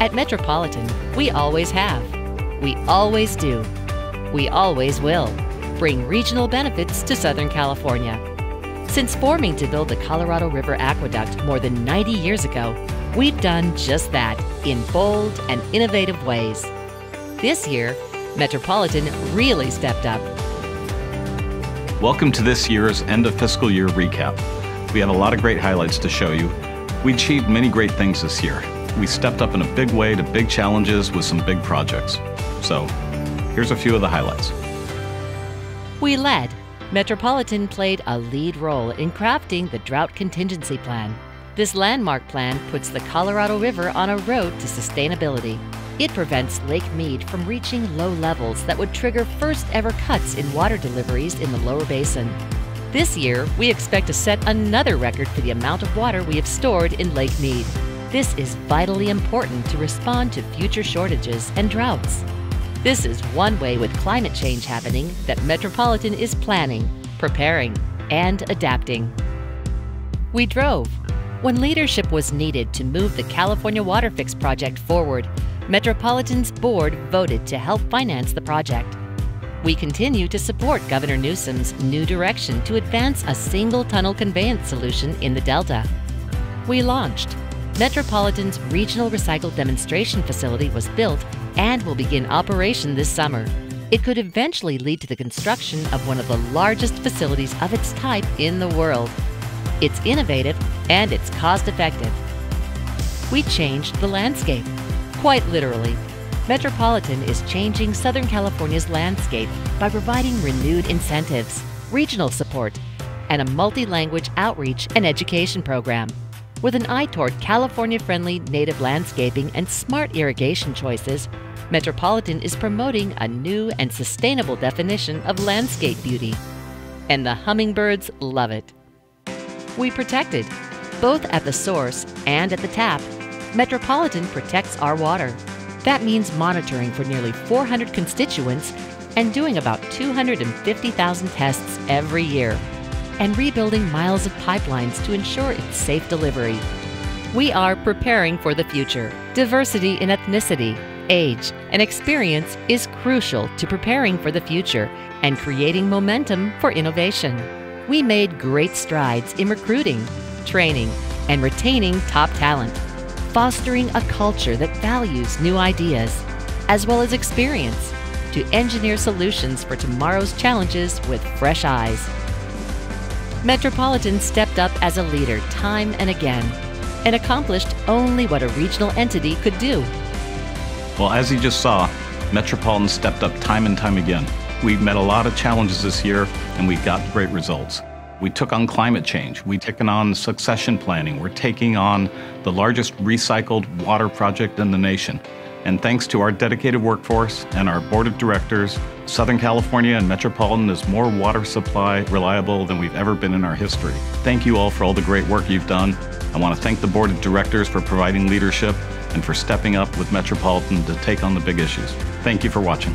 At Metropolitan, we always have. We always do. We always will bring regional benefits to Southern California. Since forming to build the Colorado River Aqueduct more than 90 years ago, we've done just that in bold and innovative ways. This year, Metropolitan really stepped up. Welcome to this year's end of fiscal year recap. We had a lot of great highlights to show you. We achieved many great things this year. We stepped up in a big way to big challenges with some big projects. So, here's a few of the highlights. We led. Metropolitan played a lead role in crafting the Drought Contingency Plan. This landmark plan puts the Colorado River on a road to sustainability. It prevents Lake Mead from reaching low levels that would trigger first ever cuts in water deliveries in the lower basin. This year, we expect to set another record for the amount of water we have stored in Lake Mead. This is vitally important to respond to future shortages and droughts. This is one way with climate change happening that Metropolitan is planning, preparing, and adapting. We drove. When leadership was needed to move the California Water Fix project forward, Metropolitan's board voted to help finance the project. We continue to support Governor Newsom's new direction to advance a single tunnel conveyance solution in the Delta. We launched. Metropolitan's Regional Recycle Demonstration Facility was built and will begin operation this summer. It could eventually lead to the construction of one of the largest facilities of its type in the world. It's innovative and it's cost effective. We changed the landscape. Quite literally, Metropolitan is changing Southern California's landscape by providing renewed incentives, regional support, and a multi language outreach and education program. With an eye toward California friendly native landscaping and smart irrigation choices, Metropolitan is promoting a new and sustainable definition of landscape beauty. And the hummingbirds love it. We protected, both at the source and at the tap. Metropolitan protects our water. That means monitoring for nearly 400 constituents and doing about 250,000 tests every year, and rebuilding miles of pipelines to ensure its safe delivery. We are preparing for the future. Diversity in ethnicity, age, and experience is crucial to preparing for the future and creating momentum for innovation. We made great strides in recruiting, training, and retaining top talent, fostering a culture that values new ideas, as well as experience, to engineer solutions for tomorrow's challenges with fresh eyes. Metropolitan stepped up as a leader time and again and accomplished only what a regional entity could do well, as you just saw, Metropolitan stepped up time and time again. We've met a lot of challenges this year and we've got great results. We took on climate change. We've taken on succession planning. We're taking on the largest recycled water project in the nation. And thanks to our dedicated workforce and our board of directors, Southern California and Metropolitan is more water supply reliable than we've ever been in our history. Thank you all for all the great work you've done. I want to thank the board of directors for providing leadership and for stepping up with Metropolitan to take on the big issues. Thank you for watching.